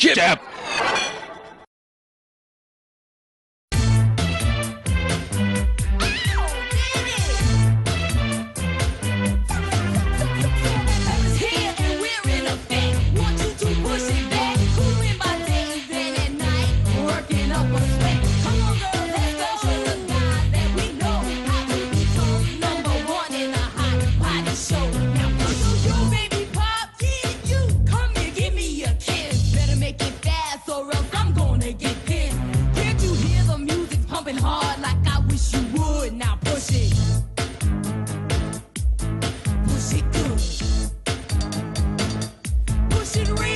Jab. It good. Push it real